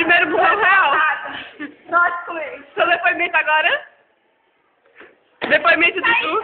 Primeiro por real. Nós com ele. Seu depoimento agora? Depoimento de tá tu?